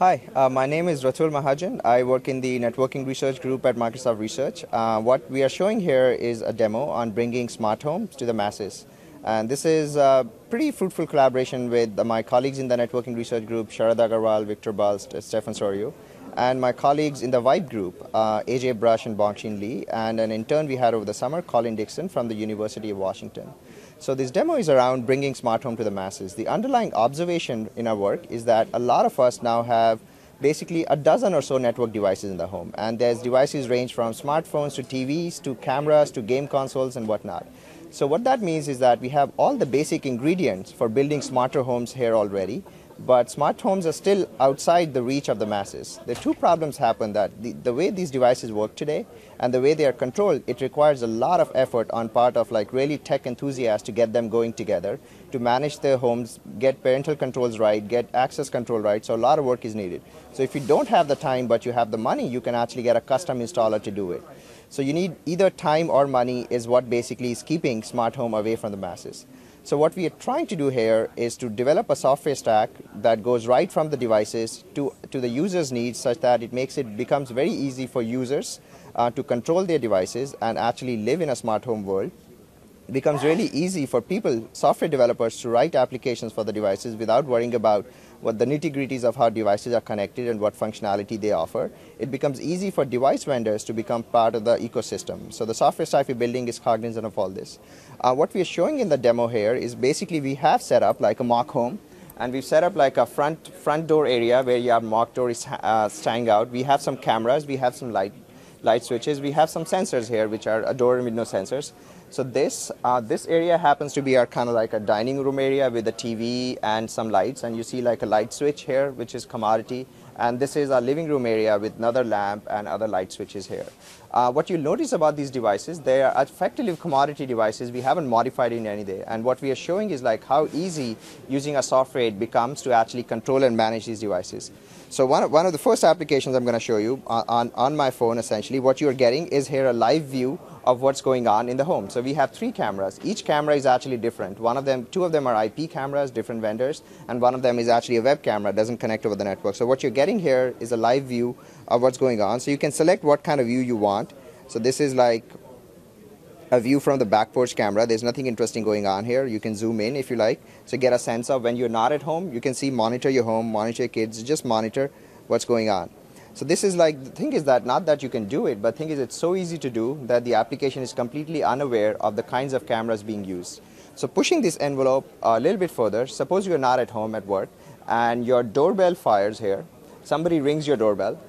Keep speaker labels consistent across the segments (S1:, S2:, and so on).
S1: Hi, uh, my name is Ratul Mahajan. I work in the networking research group at Microsoft Research. Uh, what we are showing here is a demo on bringing smart homes to the masses. And this is a pretty fruitful collaboration with my colleagues in the networking research group, Sharad Agarwal, Victor Bahl, Stefan Saroiu, and my colleagues in the Vibe group, uh, AJ Brush and Bongshin Lee, and an intern we had over the summer, Colin Dixon from the University of Washington. So this demo is around bringing smart home to the masses. The underlying observation in our work is that a lot of us now have basically a dozen or so network devices in the home. And there's devices range from smartphones to TVs to cameras to game consoles and whatnot. So what that means is that we have all the basic ingredients for building smarter homes here already but smart homes are still outside the reach of the masses. The two problems happen that the, the way these devices work today and the way they are controlled, it requires a lot of effort on part of like really tech enthusiasts to get them going together, to manage their homes, get parental controls right, get access control right, so a lot of work is needed. So if you don't have the time but you have the money, you can actually get a custom installer to do it. So you need either time or money is what basically is keeping smart home away from the masses. So what we are trying to do here is to develop a software stack that goes right from the devices to, to the user's needs such that it makes it becomes very easy for users uh, to control their devices and actually live in a smart home world. It becomes really easy for people, software developers, to write applications for the devices without worrying about what the nitty-gritties of how devices are connected and what functionality they offer. It becomes easy for device vendors to become part of the ecosystem. So the software stack we're building is cognizant of all this. Uh, what we are showing in the demo here is basically we have set up like a mock home and we've set up like a front front door area where you have mock doors uh, standing out. We have some cameras, we have some light light switches, we have some sensors here which are door and window sensors. So this uh, this area happens to be our kind of like a dining room area with a TV and some lights, and you see like a light switch here, which is commodity. And this is our living room area with another lamp and other light switches here. Uh, what you'll notice about these devices, they are effectively commodity devices. We haven't modified in any way. And what we are showing is like how easy using a software it becomes to actually control and manage these devices. So one of, one of the first applications I'm going to show you on, on, on my phone, essentially, what you're getting is here a live view of what's going on in the home. So we have three cameras. Each camera is actually different. One of them, two of them are IP cameras, different vendors, and one of them is actually a web camera, doesn't connect over the network. So what you're getting here is a live view of what's going on. So you can select what kind of view you want. So this is like a view from the back porch camera. There's nothing interesting going on here. You can zoom in if you like. So get a sense of when you're not at home, you can see monitor your home, monitor your kids, just monitor what's going on. So this is like, the thing is that not that you can do it, but thing is it's so easy to do that the application is completely unaware of the kinds of cameras being used. So pushing this envelope a little bit further, suppose you're not at home at work and your doorbell fires here, somebody rings your doorbell,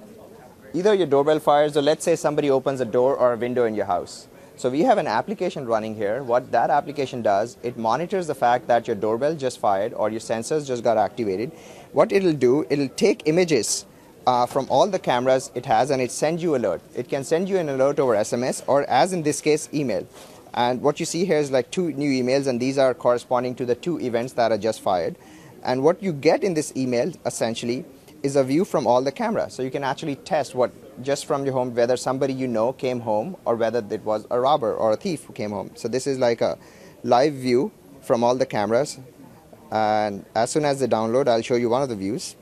S1: either your doorbell fires or let's say somebody opens a door or a window in your house. So we have an application running here. What that application does, it monitors the fact that your doorbell just fired or your sensors just got activated. What it'll do, it'll take images uh, from all the cameras it has and it sends you alert. It can send you an alert over SMS or as in this case email. And what you see here is like two new emails and these are corresponding to the two events that are just fired. And what you get in this email essentially is a view from all the cameras. So you can actually test what just from your home whether somebody you know came home or whether it was a robber or a thief who came home. So this is like a live view from all the cameras. And as soon as they download, I'll show you one of the views.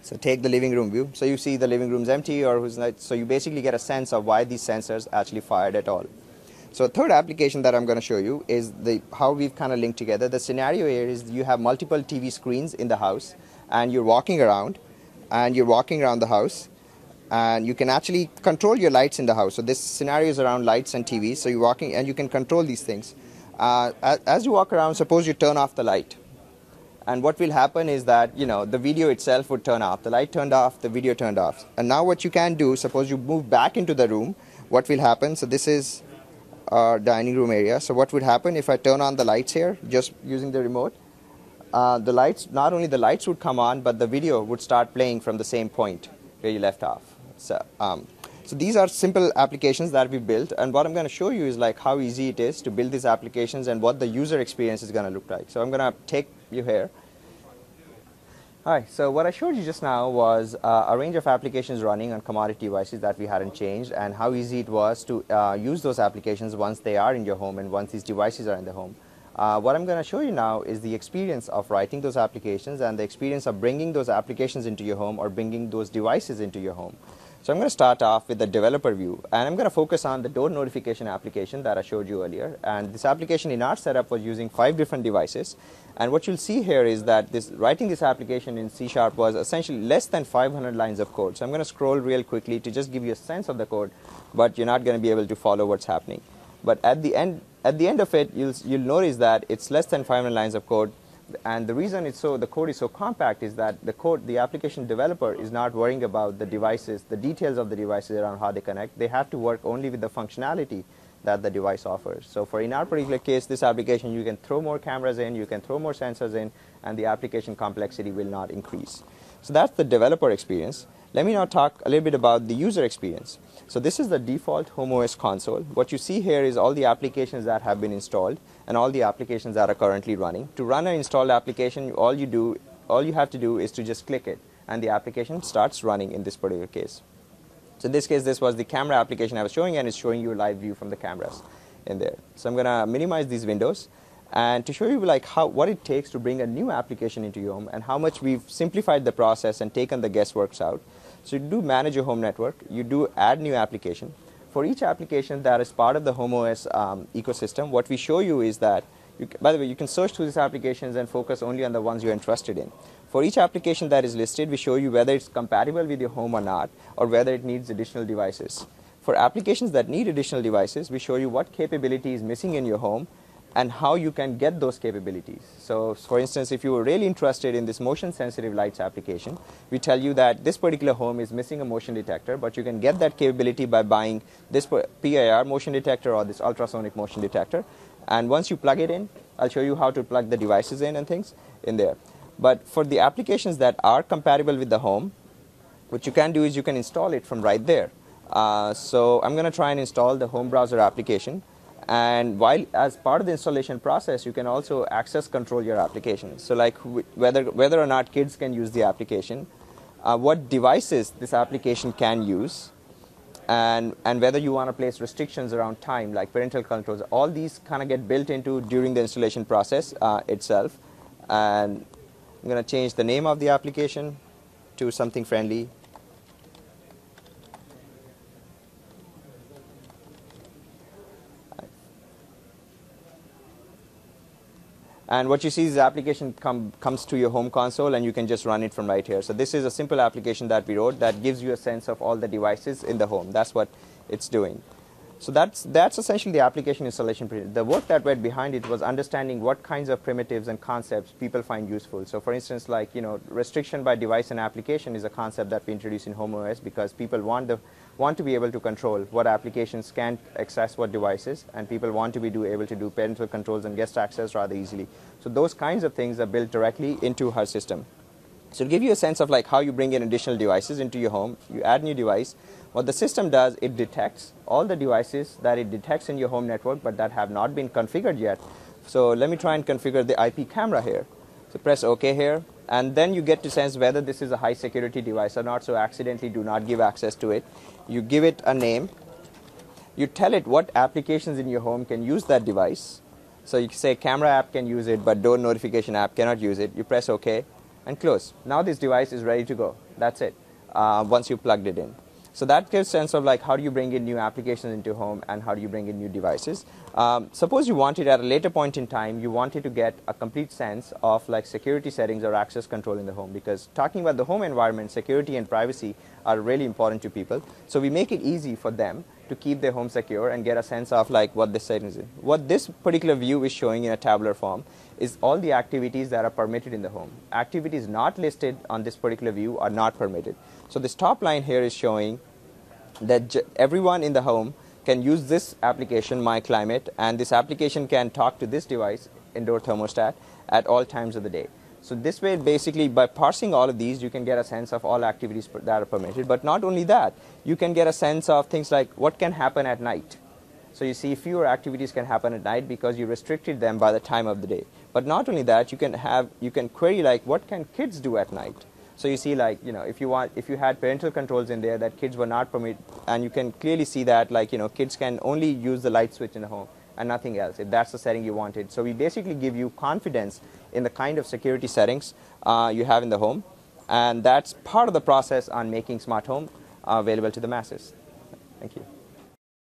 S1: So take the living room view. So you see the living room's empty or who's not. So you basically get a sense of why these sensors actually fired at all. So third application that I'm going to show you is the how we've kind of linked together. The scenario here is you have multiple TV screens in the house and you're walking around and you're walking around the house and you can actually control your lights in the house. So this scenario is around lights and TVs. So you're walking and you can control these things. Uh, as you walk around, suppose you turn off the light and what will happen is that, you know, the video itself would turn off. The light turned off, the video turned off. And now what you can do, suppose you move back into the room, what will happen? So this is our dining room area. So what would happen if I turn on the lights here, just using the remote? Uh, the lights, not only the lights would come on, but the video would start playing from the same point where you left off. So, um, so these are simple applications that we built, and what I'm going to show you is like how easy it is to build these applications and what the user experience is going to look like. So I'm going to take you here. Hi, so what I showed you just now was uh, a range of applications running on commodity devices that we hadn't changed and how easy it was to uh, use those applications once they are in your home and once these devices are in the home. Uh, what I'm going to show you now is the experience of writing those applications and the experience of bringing those applications into your home or bringing those devices into your home. So I'm going to start off with the developer view and I'm going to focus on the door notification application that I showed you earlier and this application in our setup was using five different devices and what you'll see here is that this writing this application in C Sharp was essentially less than 500 lines of code. So I'm going to scroll real quickly to just give you a sense of the code but you're not going to be able to follow what's happening. But at the end at the end of it you'll you'll notice that it's less than 500 lines of code. And the reason it's so the code is so compact is that the code the application developer is not worrying about the devices the details of the devices around how they connect. They have to work only with the functionality that the device offers. So for in our particular case this application you can throw more cameras in you can throw more sensors in and the application complexity will not increase so that's the developer experience let me now talk a little bit about the user experience so this is the default HomeOS console. What you see here is all the applications that have been installed and all the applications that are currently running. To run an installed application, all you do, all you have to do is to just click it and the application starts running in this particular case. So in this case, this was the camera application I was showing and it's showing you a live view from the cameras in there. So I'm going to minimize these windows and to show you like how what it takes to bring a new application into your home and how much we've simplified the process and taken the guessworks out. So you do manage your home network, you do add new application. For each application that is part of the HomeOS um, ecosystem, what we show you is that, you, by the way, you can search through these applications and focus only on the ones you're interested in. For each application that is listed, we show you whether it's compatible with your home or not, or whether it needs additional devices. For applications that need additional devices, we show you what capability is missing in your home and how you can get those capabilities. So for instance, if you were really interested in this motion sensitive lights application, we tell you that this particular home is missing a motion detector, but you can get that capability by buying this PIR motion detector or this ultrasonic motion detector. And once you plug it in, I'll show you how to plug the devices in and things in there. But for the applications that are compatible with the home, what you can do is you can install it from right there. Uh, so I'm going to try and install the home browser application and while as part of the installation process you can also access control your application. So like whether whether or not kids can use the application uh, what devices this application can use and and whether you want to place restrictions around time like parental controls all these kind of get built into during the installation process uh, itself. And I'm going to change the name of the application to something friendly And what you see is the application come, comes to your home console and you can just run it from right here. So this is a simple application that we wrote that gives you a sense of all the devices in the home. That's what it's doing. So that's, that's essentially the application installation. The work that went behind it was understanding what kinds of primitives and concepts people find useful. So for instance, like, you know, restriction by device and application is a concept that we introduced in HomeOS because people want the want to be able to control what applications can access what devices, and people want to be do, able to do parental controls and guest access rather easily. So those kinds of things are built directly into her system. So to give you a sense of like how you bring in additional devices into your home, you add new device. What the system does, it detects all the devices that it detects in your home network but that have not been configured yet. So let me try and configure the IP camera here. So press OK here and then you get to sense whether this is a high security device or not so accidentally do not give access to it you give it a name you tell it what applications in your home can use that device so you say camera app can use it but door notification app cannot use it you press ok and close now this device is ready to go that's it uh, once you plugged it in so that gives sense of like how do you bring in new applications into home and how do you bring in new devices. Um, suppose you wanted at a later point in time, you wanted to get a complete sense of like security settings or access control in the home because talking about the home environment, security and privacy are really important to people. So we make it easy for them to keep their home secure and get a sense of like what this settings is. What this particular view is showing in a tabular form is all the activities that are permitted in the home. Activities not listed on this particular view are not permitted. So this top line here is showing that everyone in the home can use this application, My Climate, and this application can talk to this device, indoor thermostat, at all times of the day. So this way, basically, by parsing all of these, you can get a sense of all activities that are permitted. But not only that, you can get a sense of things like what can happen at night. So you see fewer activities can happen at night because you restricted them by the time of the day. But not only that, you can have you can query like what can kids do at night. So you see, like you know, if you want, if you had parental controls in there that kids were not permitted, and you can clearly see that, like you know, kids can only use the light switch in the home, and nothing else if that's the setting you wanted. So we basically give you confidence in the kind of security settings uh, you have in the home, and that's part of the process on making smart home available to the masses. Thank you.